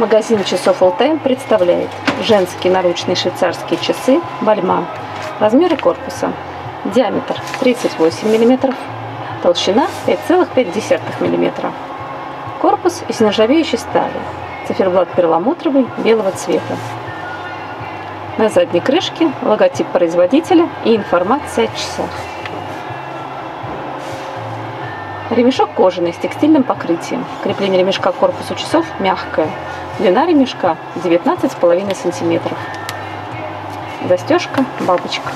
Магазин часов All представляет женские наручные швейцарские часы Бальман. Размеры корпуса. Диаметр 38 мм, толщина 5,5 мм. Корпус из нержавеющей стали. Циферблат перламутровый белого цвета. На задней крышке логотип производителя и информация о часах. Ремешок кожаный с текстильным покрытием. Крепление ремешка к корпусу часов мягкое. Длина ремешка 19,5 см. Застежка бабочка.